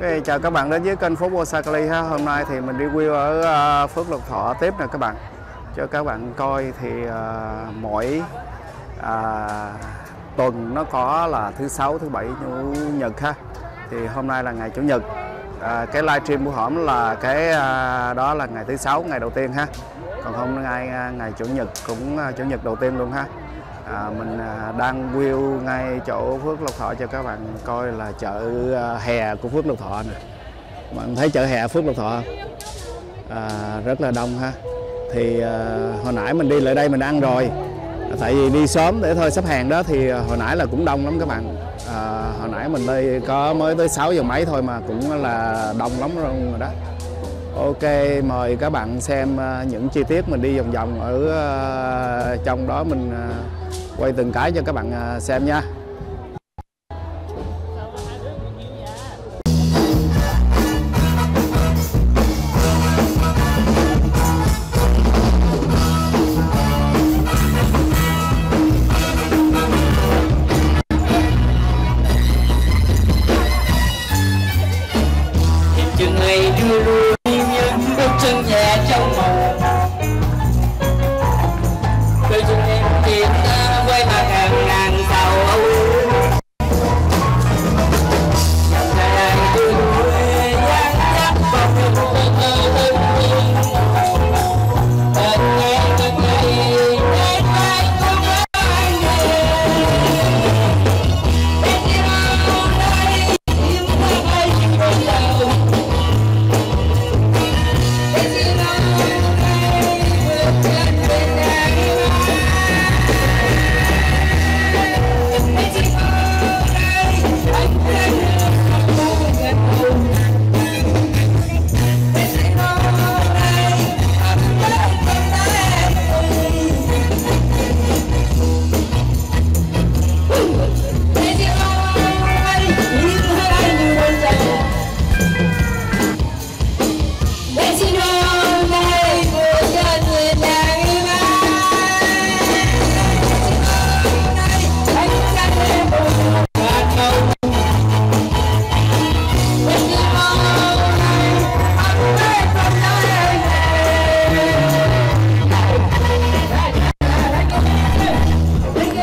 Okay, chào các bạn đến với kênh phố Bosakali ha. Hôm nay thì mình đi review ở uh, Phước Lộc Thọ tiếp nè các bạn. Cho các bạn coi thì uh, mỗi uh, tuần nó có là thứ sáu, thứ bảy, chủ nhật ha. Thì hôm nay là ngày chủ nhật. À, cái livestream của hổm là cái à, đó là ngày thứ sáu ngày đầu tiên ha còn hôm nay ngày chủ nhật cũng chủ nhật đầu tiên luôn ha à, mình à, đang view ngay chỗ Phước Lộc Thọ cho các bạn coi là chợ à, hè của Phước Lộc Thọ nè. Bạn thấy chợ hè Phước Lộc Thọ không? À, rất là đông ha. Thì à, hồi nãy mình đi lại đây mình ăn rồi. À, tại vì đi sớm để thôi sắp hàng đó thì à, hồi nãy là cũng đông lắm các bạn. À, hồi nãy mình đây có mới tới 6 giờ mấy thôi mà cũng là đông lắm rồi đó. Ok mời các bạn xem à, những chi tiết mình đi vòng vòng ở trong đó mình quay từng cái cho các bạn à, xem nha.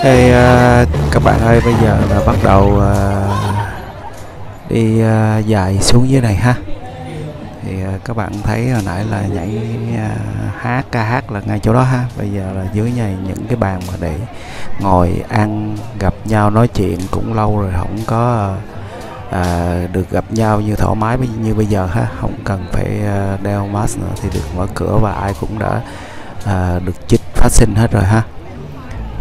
Hey, uh, à, các bạn ơi bây giờ là bắt đầu uh, đi uh, dài xuống dưới này ha. Thì uh, các bạn thấy hồi nãy là nhảy uh, hát ca hát là ngay chỗ đó ha. Bây giờ là dưới này những cái bàn mà để ngồi ăn gặp nhau nói chuyện cũng lâu rồi không có uh, được gặp nhau như thoải mái như bây giờ ha. Không cần phải uh, đeo mask nữa thì được mở cửa và ai cũng đã uh, được chích phát sinh hết rồi ha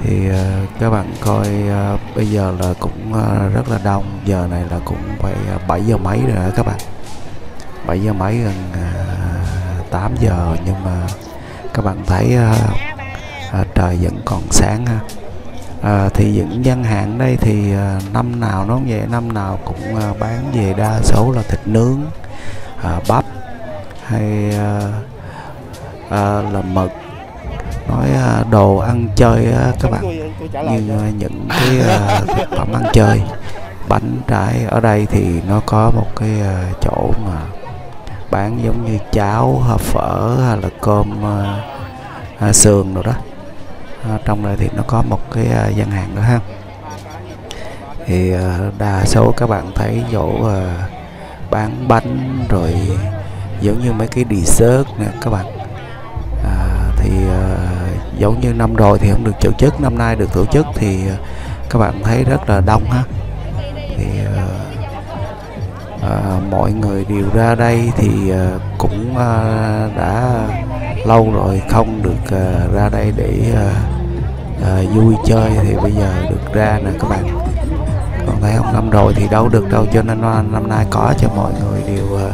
thì ờ, các bạn coi ờ, bây giờ là cũng ờ, rất là đông. Giờ này là cũng phải 7 giờ mấy rồi đó các bạn. 7 giờ mấy gần 8 giờ. Nhưng mà các bạn thấy trời vẫn còn sáng ha. À, thì những gian hàng đây thì à, năm nào nó cũng vậy. Năm nào cũng à, bán về đa số là thịt nướng à, bắp hay à, à, là mực nói uh, đồ ăn chơi các bạn. Như uh, những cái uh, thực phẩm ăn chơi bánh trái ở đây thì nó có một cái chỗ mà bán giống như cháo phở hay là cơm sườn rồi đó. Trong đây thì nó có một cái gian hàng đó ha. Thì đa số các bạn thấy chỗ bán bánh rồi giống như mấy cái dessert nè các bạn. À, thì uh, giống như năm rồi thì không được tổ chức năm nay được tổ chức thì ờ, các bạn thấy rất là đông ha. Thì à, mọi người đều ra đây thì à, cũng à, đã lâu rồi không được à, ra đây để à, à, vui chơi thì bây giờ được ra nè các bạn. Còn thấy không năm rồi thì đâu được đâu cho nên năm nay có cho mọi người đều à,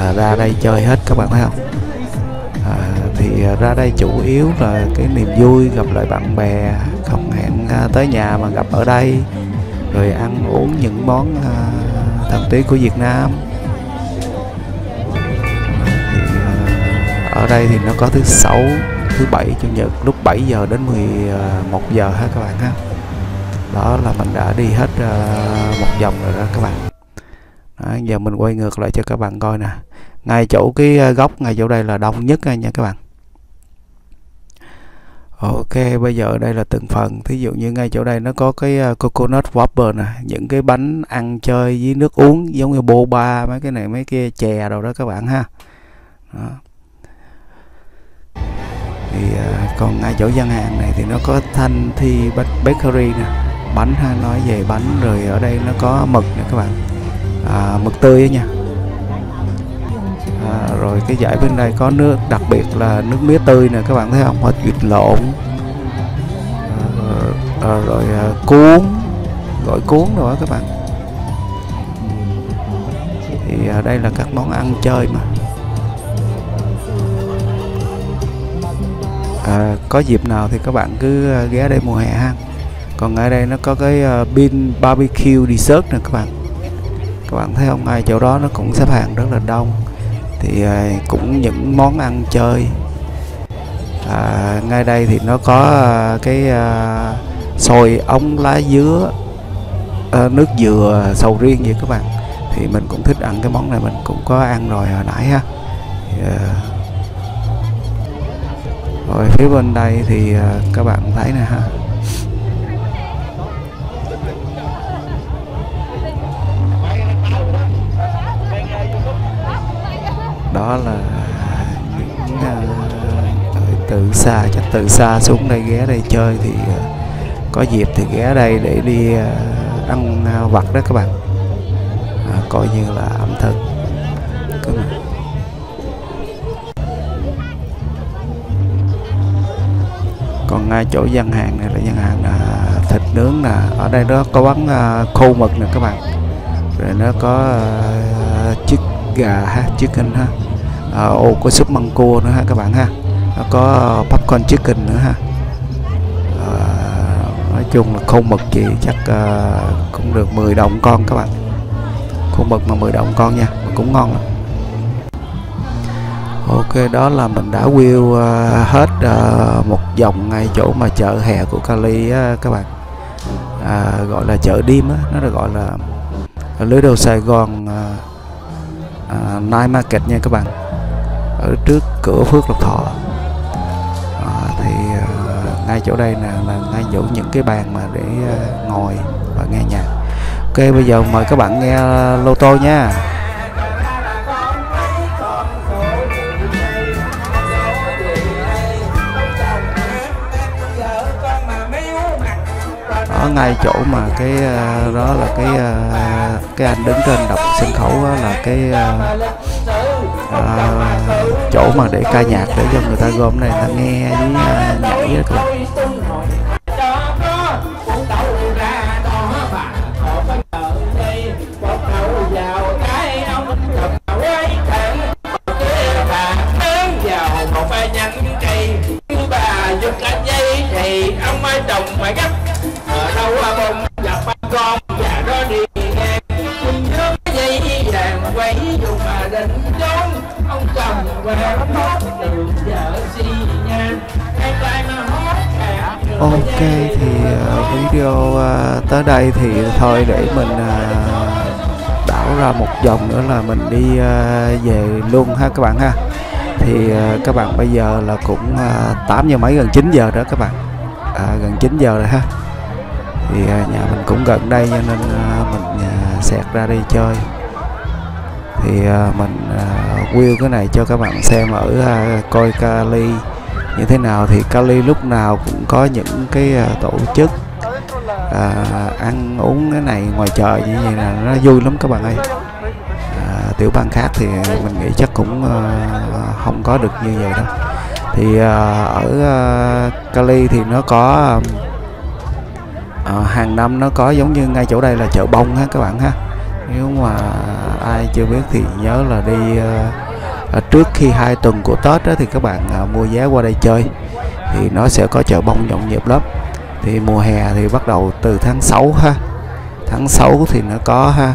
à, ra đây chơi hết các bạn thấy không? Ra đây chủ yếu là cái niềm vui gặp lại bạn bè không hẹn à, tới nhà mà gặp ở đây rồi ăn uống những món à, thần tí của Việt Nam. Thì, à, ở đây thì nó có thứ sáu thứ bảy chủ nhật lúc 7 giờ đến 11 giờ ha các bạn ha. Đó là mình đã đi hết một vòng rồi đó các bạn. Đó, giờ mình quay ngược lại cho các bạn coi nè. Ngay chỗ cái góc ngay chỗ đây là đông nhất nha các bạn. Ok, bây giờ đây là từng phần. Thí dụ như ngay chỗ đây nó có cái ờ, coconut whopper nè, những cái bánh ăn chơi với nước uống giống như boba mấy cái này mấy kia chè đâu đó các bạn ha. Đó. Thì ờ, còn ngay chỗ gian hàng này thì nó có thanh thi bakery nè, bánh ha, nói về bánh rồi ở đây nó có mực nè các bạn. À, mực tươi nha. Rồi cái dải bên đây có nước đặc biệt là nước mía tươi nè các bạn thấy không? Hết vịt lộn. À, à, rồi à, cuốn gọi cuốn rồi đó các bạn. Thì à, đây là các món ăn chơi mà. À, có dịp nào thì các bạn cứ ghé đây mùa hè ha. Còn ở đây nó có cái uh, bin barbecue dessert nè các bạn. Các bạn thấy không? Ngay chỗ đó nó cũng xếp hàng rất là đông thì à, cũng những món ăn chơi. À, ngay đây thì nó có à, cái à, xôi ống lá dứa à, nước dừa sầu riêng vậy các bạn. Thì mình cũng thích ăn cái món này mình cũng có ăn rồi hồi nãy ha yeah. À, rồi phía bên đây thì các bạn thấy nè ha. Đó là những uh, từ xa chắc từ xa xuống đây ghé đây chơi thì uh, có dịp thì ghé đây để đi uh, ăn uh, vặt đó các bạn. À, coi như là ẩm thực. Các bạn. còn ngay chỗ gian hàng này là gian hàng à, thịt nướng nè. Ở đây nó có bán à, khô mực nè các bạn. Rồi nó có à, chiếc gà ha chicken ha à, ô có súp măng cua nữa ha các bạn ha. Nó có popcorn chicken nữa ha. À, nói chung là khô mực chị chắc uh, cũng được 10 đồng con các bạn. Khô mực mà 10 đồng con nha mà cũng ngon lắm. Ok đó là mình đã wheel uh, hết uh, một vòng ngay chỗ mà chợ hè của Cali uh, các bạn. À, gọi là chợ đêm á nó được gọi là lưới đầu Sài Gòn uh, uh, Night Market nha các bạn ở trước cửa Phước Lộc Thọ. À, thì uh, ngay chỗ đây nè là ngay chỗ những cái bàn mà để uh, ngồi và nghe nhạc. Ok bây giờ mời các bạn nghe lô tô nha. Ở ngay chỗ mà cái uh, đó là cái uh, cái anh đứng trên đọc sân khấu là cái à, chỗ mà để ca nhạc để cho người ta gom này ta nghe với à, nhảy đó các bạn trồng phải gấp ok thì uh, video uh, tới đây thì thôi để mình uh, đảo ra một vòng nữa là mình đi uh, về luôn ha các bạn ha. Thì uh, các bạn bây giờ là cũng uh, 8 giờ mấy gần 9 giờ đó các bạn. À, gần 9 giờ rồi ha. Thì uh, nhà mình cũng gần đây cho nên uh, mình uh, xẹt ra đi chơi. Thì uh, mình uh, wheel cái này cho các bạn xem ở uh, coi Cali như thế nào thì Cali lúc nào cũng có những cái à, tổ chức à, ăn uống cái này ngoài trời như vậy là nó vui lắm các bạn ơi. À, tiểu bang khác thì mình nghĩ chắc cũng à, không có được như vậy đâu. Thì à, ở à, Cali thì nó có à, à hàng năm nó có giống như ngay chỗ đây là chợ bông ha các bạn ha. Nếu mà ai chưa biết thì nhớ là đi à, À, trước khi hai tuần của Tết đó, thì các bạn à, mua vé qua đây chơi thì nó sẽ có chợ bông nhộn nhịp lắm. Thì mùa hè thì bắt đầu từ tháng 6 ha. Tháng 6 thì nó có ha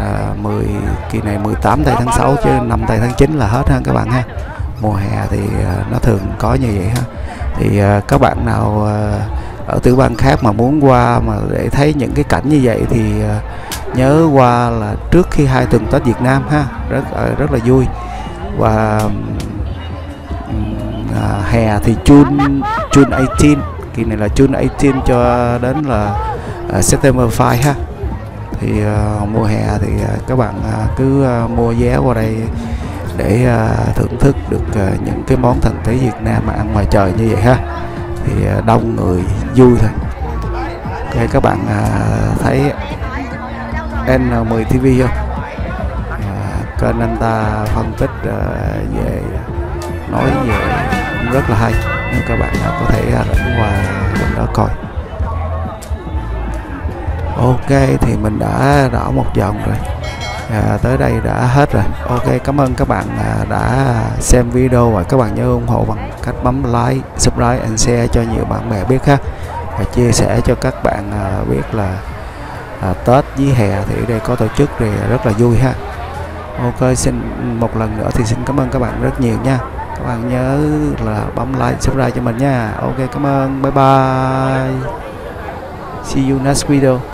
à, 10 kỳ này 18 tây tháng 6 chứ 5 tây tháng 9 là hết ha các bạn ha. Mùa hè thì à, nó thường có như vậy ha. Thì à, các bạn nào à, ở tiểu bang khác mà muốn qua mà để thấy những cái cảnh như vậy thì à, nhớ qua là trước khi hai tuần Tết Việt Nam ha rất à, rất là vui và à, hè thì June June 18 kỳ này là June 18 cho đến là à, September 5 ha. Thì à, mùa hè thì à, các bạn à, cứ à, mua vé qua đây để à, thưởng thức được à, những cái món thần tế Việt Nam mà ăn ngoài trời như vậy ha. Thì à, đông người vui thôi. Ok các bạn à, thấy N10 TV không kênh anh ta phân tích ờ, về nói về cũng rất là hay. Nên các bạn nào có thể à, rảnh qua bên đó coi. Ok thì mình đã đảo một vòng rồi. À, tới đây đã hết rồi. Ok cảm ơn các bạn à, đã xem video và các bạn nhớ ủng hộ bằng cách bấm like subscribe and share cho nhiều bạn bè biết ha. Và chia sẻ cho các bạn à, biết là à, Tết với hè thì ở đây có tổ chức thì rất là vui ha ok, xin một lần nữa thì xin cảm ơn các bạn rất nhiều nha. Các bạn nhớ là bấm like, subscribe cho mình nha. Ok, cảm ơn. Bye bye. See you next video.